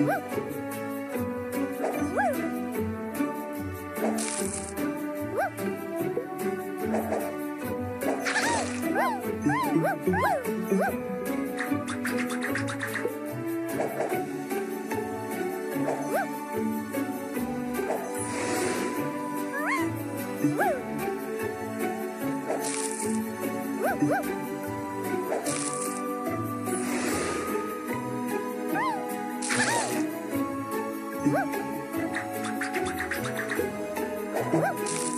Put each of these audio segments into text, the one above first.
Woo! Woo!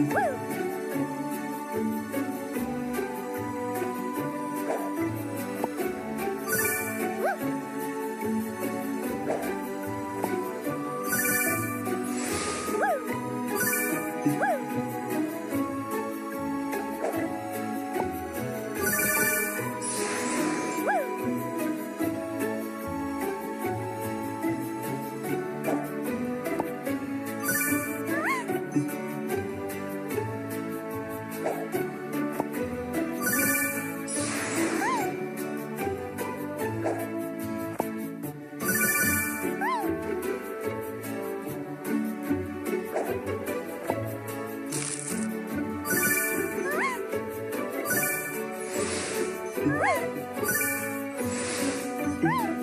Woo! Ah!